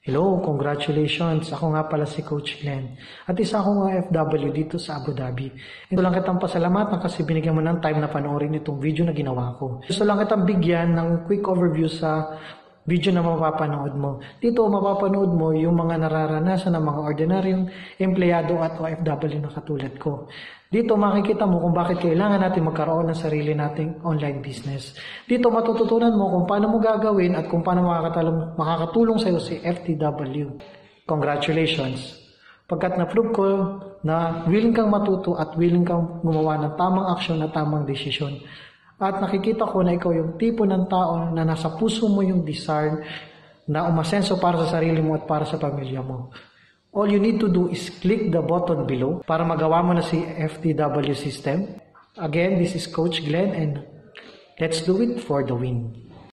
Hello, congratulations. Ako nga pala si Coach Glenn. At isa akong OFW dito sa Abu Dhabi. Ito lang kitang pasalamatan kasi binigyan mo ng time na panoorin itong video na ginawa ko. Gusto lang kitang bigyan ng quick overview sa video na mapapanood mo. Dito mapapanood mo yung mga nararanasan ng mga ordinaryong empleyado at OFW na katulad ko. Dito makikita mo kung bakit kailangan natin magkaroon ng sarili nating online business. Dito matututunan mo kung paano mo gagawin at kung paano makakatulong, makakatulong sa iyo si FTW. Congratulations! Pagkat na-prove ko na willing kang matuto at willing kang gumawa ng tamang aksyon at tamang desisyon. At nakikita ko na ikaw yung tipo ng tao na nasa puso mo yung desire na umasenso para sa sarili mo at para sa pamilya mo. All you need to do is click the button below para magawa mo na si FTW system. Again, this is Coach Glenn and let's do it for the win.